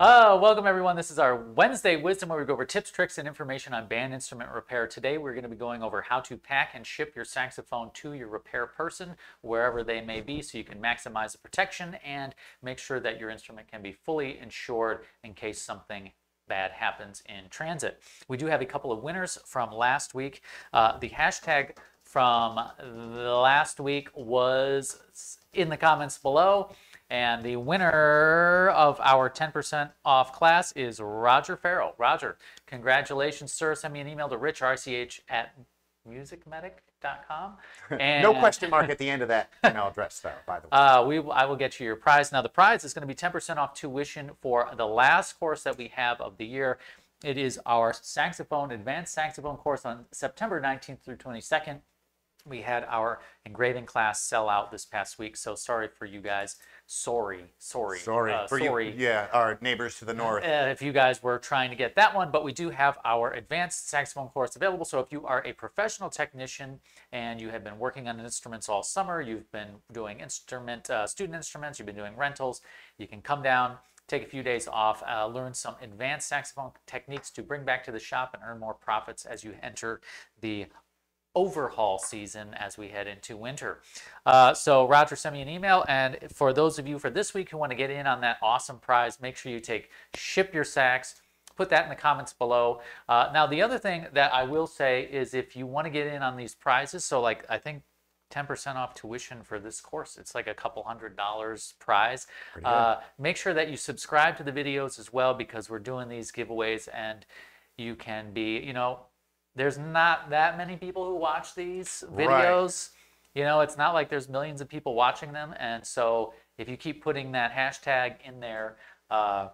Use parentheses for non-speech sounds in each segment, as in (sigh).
Uh, welcome everyone. This is our Wednesday Wisdom where we go over tips, tricks, and information on band instrument repair. Today we're going to be going over how to pack and ship your saxophone to your repair person, wherever they may be, so you can maximize the protection and make sure that your instrument can be fully insured in case something bad happens in transit. We do have a couple of winners from last week. Uh, the hashtag from last week was in the comments below. And the winner of our 10% off class is Roger Farrell. Roger, congratulations, sir. Send me an email to richrch at musicmedic.com. (laughs) And, no question mark at the end of that (laughs) email address, though, by the way. Uh, we, I will get you your prize. Now, the prize is going to be 10% off tuition for the last course that we have of the year. It is our saxophone, advanced saxophone course on September 19th through 22nd. We had our engraving class sell out this past week, so sorry for you guys. Sorry, sorry, sorry, uh, for sorry. You, yeah, our neighbors to the north. Uh, if you guys were trying to get that one, but we do have our advanced saxophone course available. So if you are a professional technician and you have been working on instruments all summer, you've been doing instrument uh, student instruments, you've been doing rentals, you can come down take a few days off, uh, learn some advanced saxophone techniques to bring back to the shop and earn more profits as you enter the overhaul season as we head into winter. Uh, so Roger sent me an email, and for those of you for this week who want to get in on that awesome prize, make sure you take ship your Sax. Put that in the comments below. Uh, now, the other thing that I will say is if you want to get in on these prizes, so like I think 10% off tuition for this course. It's like a couple hundred dollars prize. Uh, make sure that you subscribe to the videos as well because we're doing these giveaways and you can be, you know, there's not that many people who watch these videos. Right. You know, it's not like there's millions of people watching them. And so if you keep putting that hashtag in there, uh,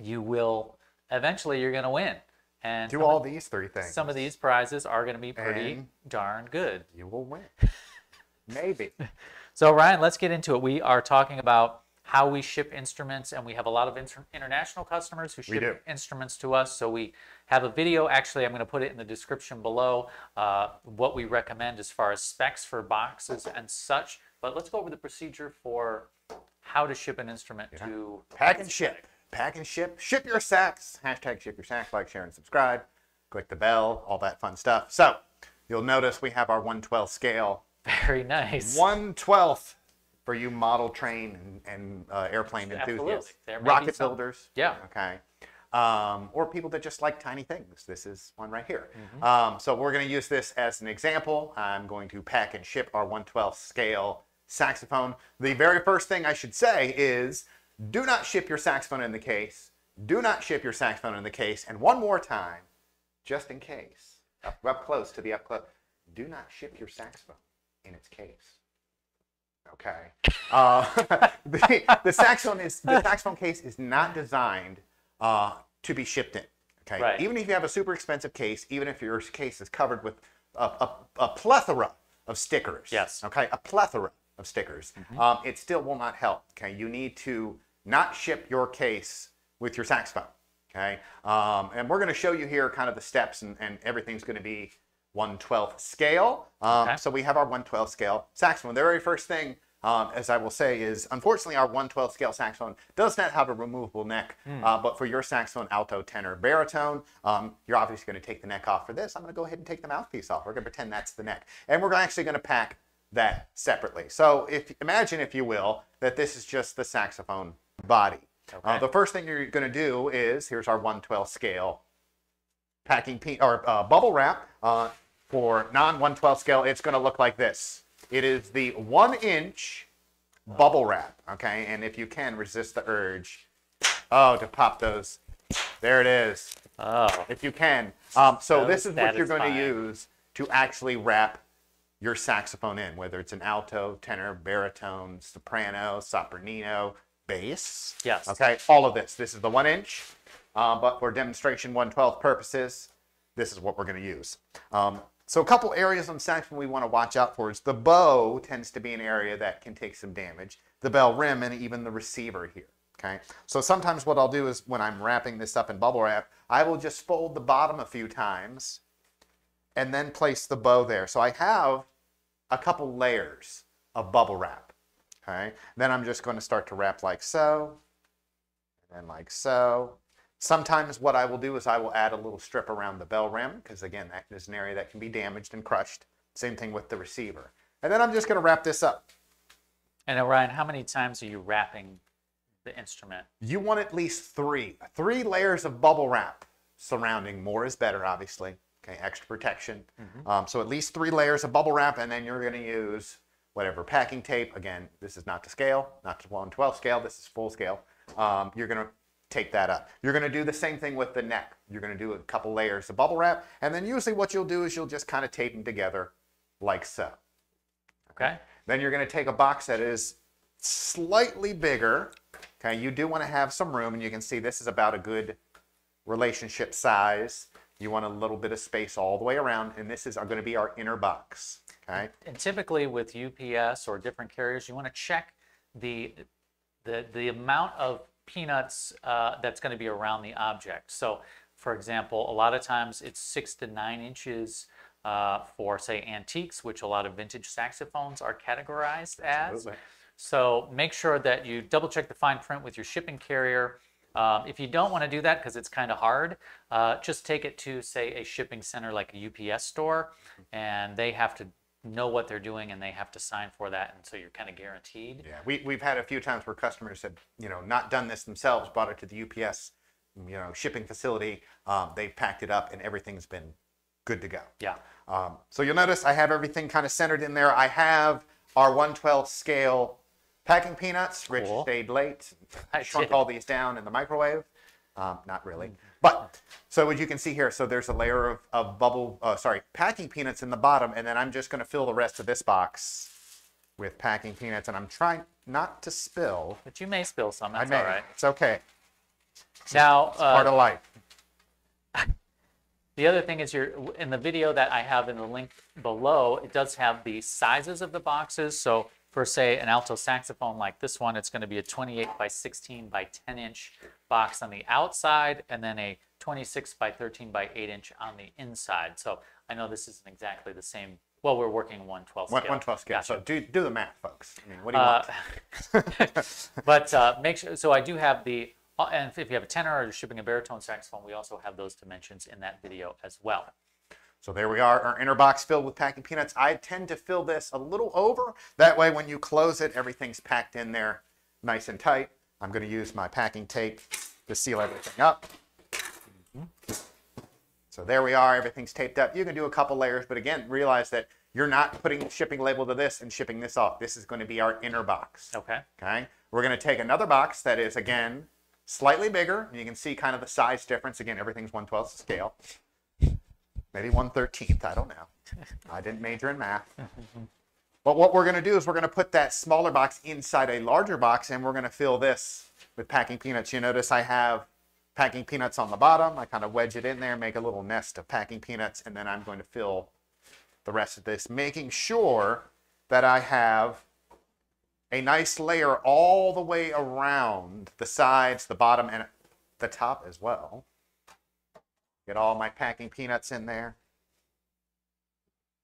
you will eventually you're going to win. And do all of, these three things. Some of these prizes are going to be pretty and darn good. You will win. (laughs) Maybe. so Ryan, let's get into it. We are talking about how we ship instruments, and we have a lot of inter- international customers who ship instruments to us. So we have a video. Actually, I'm going to put it in the description below. Uh, what we recommend as far as specs for boxes and such. But let's go over the procedure for how to ship an instrument yeah. to pack and ship. Pack and ship. Ship your sax. Hashtag ship your sax. Like, share, and subscribe. Click the bell. All that fun stuff. So you'll notice we have our 112 scale. Very nice. 112th for you model train and, and uh, airplane enthusiasts, rocket builders. Yeah. Okay. Um, or people that just like tiny things. This is one right here. Mm-hmm. Um, so we're going to use this as an example. I'm going to pack and ship our 112 scale saxophone. The very first thing I should say is do not ship your saxophone in the case. Do not ship your saxophone in the case. And one more time, just in case, up, up close to the up close, do not ship your saxophone in its case. Okay. Uh, (laughs) the, the saxophone is the saxophone case is not designed uh, to be shipped in. Okay. Right. Even if you have a super expensive case, even if your case is covered with a, a, a plethora of stickers. Yes. Okay. A plethora of stickers. Mm-hmm. Um, it still will not help. Okay. You need to not ship your case with your saxophone. Okay. Um, and we're going to show you here kind of the steps, and, and everything's going to be 112th scale. Um, okay. So we have our 112 scale saxophone. The very first thing, um, as I will say, is unfortunately our 112 scale saxophone does not have a removable neck. Mm. Uh, but for your saxophone, alto, tenor, baritone, um, you're obviously going to take the neck off for this. I'm going to go ahead and take the mouthpiece off. We're going to pretend that's the neck. And we're actually going to pack that separately. So if imagine, if you will, that this is just the saxophone body. Uh, okay. Uh, the first thing you're going to do is, here's our 112 scale packing or uh, bubble wrap. For non-112 scale, it's going to look like this. It is the one inch bubble wrap, okay? And if you can, resist the urge, oh, to pop those. There it is. Oh. If you can. Um, so this is what you're going to use to actually wrap your saxophone in, whether it's an alto, tenor, baritone, soprano, sopranino, bass. Yes. Okay, all of this. This is the one inch, uh, but for demonstration 112 purposes, this is what we're going to use. Um, so a couple areas on saxophone we want to watch out for is the bow tends to be an area that can take some damage, the bell rim, and even the receiver here. Okay, so sometimes what I'll do is when I'm wrapping this up in bubble wrap, I will just fold the bottom a few times and then place the bow there. So I have a couple layers of bubble wrap. Okay, then I'm just going to start to wrap like so. and like so. Sometimes what I will do is I will add a little strip around the bell rim because again, that is an area that can be damaged and crushed. Same thing with the receiver. And then I'm just going to wrap this up. And Orion, how many times are you wrapping the instrument? You want at least three, three layers of bubble wrap surrounding. More is better, obviously. Okay, extra protection. Um, so at least three layers of bubble wrap, and then you're going to use whatever packing tape. Again, this is not to scale, not to 112 scale. This is full scale. Um, you're going to take that up. You're going to do the same thing with the neck. You're going to do a couple layers of bubble wrap, and then usually what you'll do is you'll just kind of tape them together like so. Okay. Then you're going to take a box that is slightly bigger. Okay, you do want to have some room, and you can see this is about a good relationship size. You want a little bit of space all the way around, and this is going to be our inner box. Okay, And typically with UPS or different carriers, you want to check the the the amount of peanuts uh, that's going to be around the object. So, for example, a lot of times it's six to nine inches uh, for say antiques, which a lot of vintage saxophones are categorized as. Absolutely. So make sure that you double check the fine print with your shipping carrier. Um, if you don't want to do that because it's kind of hard, uh, just take it to say a shipping center like a UPS store, and they have to know what they're doing and they have to sign for that, and so you're kind of guaranteed. yeah, we we've had a few times where customers have you know not done this themselves, brought it to the UPS you know shipping facility. Um, they've packed it up, and everything's been good to go. Yeah. Um, so you'll notice I have everything kind of centered in there. I have our 112 scale packing peanuts. Rich Cool. stayed late. (laughs) I Shrunk did. all these down in the microwave. Um, not really. But so as you can see here, so there's a layer of, of bubble, uh, sorry, packing peanuts in the bottom, and then I'm just going to fill the rest of this box with packing peanuts, and I'm trying not to spill. But you may spill some. That's I may. all right. It's okay. Now, Part uh, of life. (laughs) the other thing is you're in the video that I have in the link below, it does have the sizes of the boxes. So for say an alto saxophone like this one, it's going to be a 28 by 16 by 10 inch box on the outside and then a 26 by 13 by 8 inch on the inside. So I know this isn't exactly the same. Well, we're working 112 One, scale. 112 scale. Gotcha. So do, do the math, folks. I mean, what do you want? Uh, (laughs) but uh, make sure. So I do have the, uh, and if you have a tenor or you're shipping a baritone saxophone, we also have those dimensions in that video as well. So there we are, our inner box filled with packing peanuts. I tend to fill this a little over. That way, when you close it, everything's packed in there nice and tight. I'm going to use my packing tape to seal everything up. So there we are, everything's taped up. You can do a couple layers, but again, realize that you're not putting shipping label to this and shipping this off. This is going to be our inner box. Okay. Okay. We're going to take another box that is, again, slightly bigger. You can see kind of the size difference. Again, everything's 1 12th scale. Maybe 1 13th. I don't know. I didn't major in math. But what we're going to do is we're going to put that smaller box inside a larger box and we're going to fill this with packing peanuts. You notice I have packing peanuts on the bottom. I kind of wedge it in there, make a little nest of packing peanuts, and then I'm going to fill the rest of this, making sure that I have a nice layer all the way around the sides, the bottom, and the top as well. Get all my packing peanuts in there.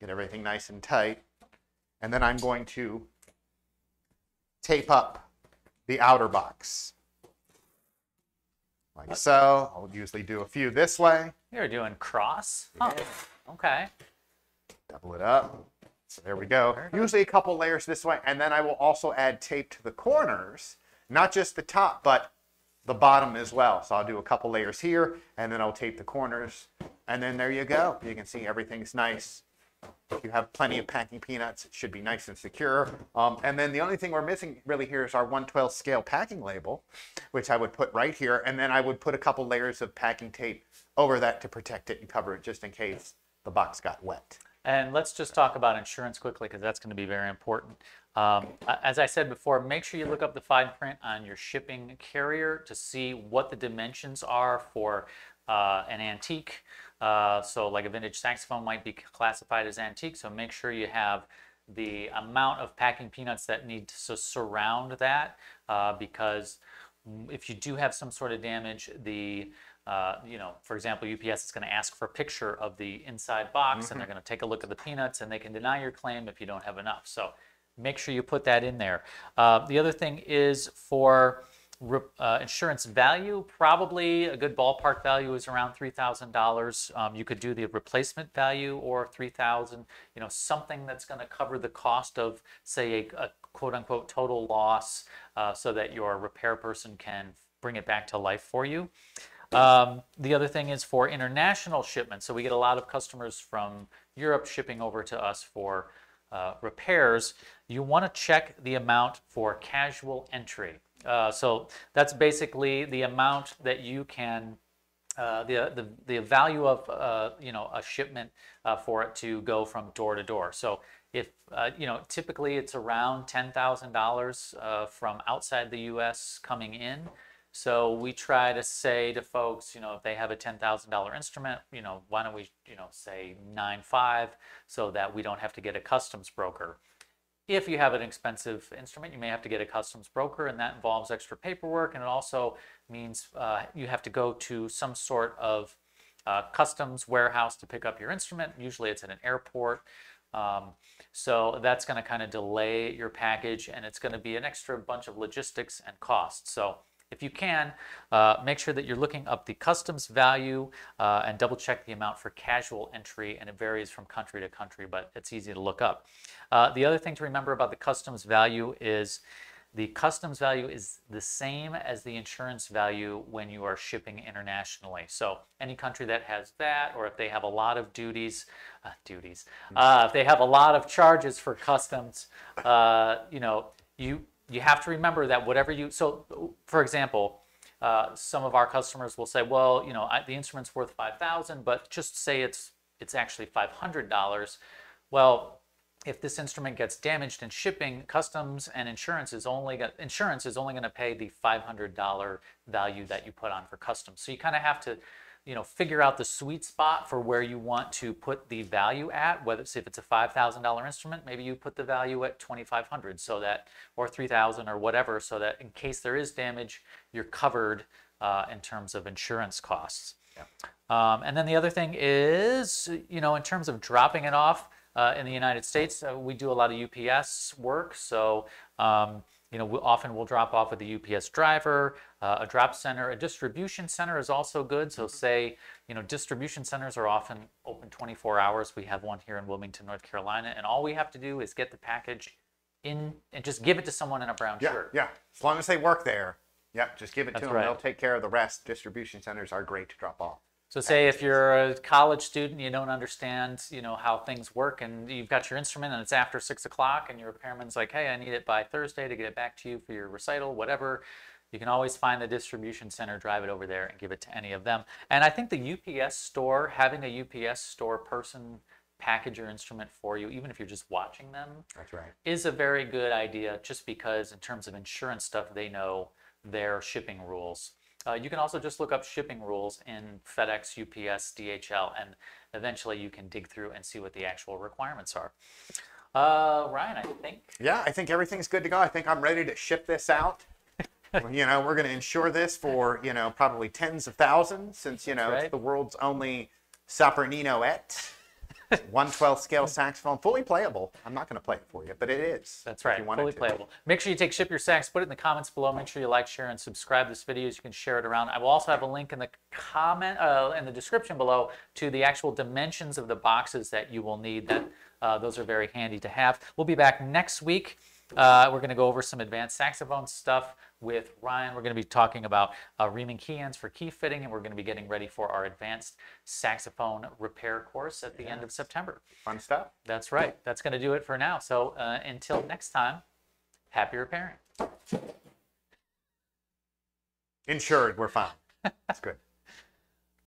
Get everything nice and tight. And then I'm going to tape up the outer box. Like so. I'll usually do a few this way. You're doing cross? Huh. Oh, okay. Double it up. So there we go. Usually a couple layers this way, and then I will also add tape to the corners, not just the top, but the bottom as well. So I'll do a couple layers here, and then I'll tape the corners, and then there you go. You can see everything's nice. If you have plenty of packing peanuts, it should be nice and secure. Um, and then the only thing we're missing really here is our 112 scale packing label, which I would put right here, and then I would put a couple layers of packing tape over that to protect it and cover it just in case the box got wet. And let's just talk about insurance quickly because that's going to be very important. Um, as I said before, make sure you look up the fine print on your shipping carrier to see what the dimensions are for uh, an antique. Uh, so, like a vintage saxophone might be classified as antique. So, make sure you have the amount of packing peanuts that need to surround that uh, because if you do have some sort of damage, the uh, you know, for example, UPS is going to ask for a picture of the inside box, and they're going to take a look at the peanuts, and they can deny your claim if you don't have enough. So make sure you put that in there. Uh, the other thing is for re- uh, insurance value, probably a good ballpark value is around three thousand dollars. Um, you could do the replacement value or three thousand. You know, something that's going to cover the cost of, say, a, a quote unquote total loss, uh, so that your repair person can bring it back to life for you. Um, the other thing is for international shipments. So we get a lot of customers from Europe shipping over to us for uh, repairs. You want to check the amount for casual entry. Uh, so that's basically the amount that you can, uh, the, the, the value of, uh, you know, a shipment uh, for it to go from door to door. So if, uh, you know, typically it's around $10,000 uh, from outside the U.S. coming in. So we try to say to folks, you know, if they have a $10,000 instrument, you know, why don't we, you know, say nine five, so that we don't have to get a customs broker. If you have an expensive instrument, you may have to get a customs broker, and that involves extra paperwork, and it also means uh, you have to go to some sort of uh, customs warehouse to pick up your instrument. Usually it's at an airport. Um, so that's going to kind of delay your package, and it's going to be an extra bunch of logistics and costs. So if you can, uh, make sure that you're looking up the customs value uh, and double check the amount for casual entry, and it varies from country to country, but it's easy to look up. Uh, the other thing to remember about the customs value is the customs value is the same as the insurance value when you are shipping internationally. So any country that has that, or if they have a lot of duties, uh, duties, uh, if they have a lot of charges for customs, uh, you know, you you have to remember that whatever you so for example uh, some of our customers will say well you know I, the instrument's worth 5000 but just say it's it's actually $500 well if this instrument gets damaged in shipping customs and insurance is only insurance is only going to pay the $500 value that you put on for customs. So you kind of have to you know, figure out the sweet spot for where you want to put the value at. Whether it's if it's a five thousand dollar instrument, maybe you put the value at twenty five hundred, so that or three thousand or whatever, so that in case there is damage, you're covered uh, in terms of insurance costs. Yeah. Um, and then the other thing is, you know, in terms of dropping it off uh, in the United States, uh, we do a lot of UPS work, so. Um, you know, we often we'll drop off with a UPS driver, uh, a drop center. A distribution center is also good. So say, you know, distribution centers are often open 24 hours. We have one here in Wilmington, North Carolina, and all we have to do is get the package in and just give it to someone in a brown Yeah, shirt. yeah. As long as they work there, Yep, just give it That's to them. right. They'll take care of the rest. Distribution centers are great to drop off. So say if you're a college student, you don't understand, you know, how things work, and you've got your instrument, and it's after six o'clock, and your repairman's like, "Hey, I need it by Thursday to get it back to you for your recital, whatever." You can always find the distribution center, drive it over there, and give it to any of them. And I think the UPS store, having a UPS store person package your instrument for you, even if you're just watching them, That's right. is a very good idea just because in terms of insurance stuff they know their shipping rules uh, you can also just look up shipping rules in fedex ups dhl and eventually you can dig through and see what the actual requirements are uh, ryan i think Yeah, I think everything's good to go. I think I'm ready to ship this out. (laughs) you know, we're going to insure this for, you know, probably tens of thousands since, you know, right. it's the world's only Sopranino et (laughs) 112 scale saxophone, fully playable. I'm not going to play it for you, but it is. That's right, fully to. playable. Make sure you take Ship Your Sax, put it in the comments below. Make sure you like, share, and subscribe this video so you can share it around. I will also have a link in the comment, uh, in the description below to the actual dimensions of the boxes that you will need. That uh, Those are very handy to have. We'll be back next week. Uh, we're going to go over some advanced saxophone stuff with Ryan. We're going to be talking about uh, reaming key ends for key fitting, and we're going to be getting ready for our advanced saxophone repair course at the end of September. Fun stuff. That's right. That's going to do it for now. So uh, until next time, happy repairing. Insured, we're fine. That's good.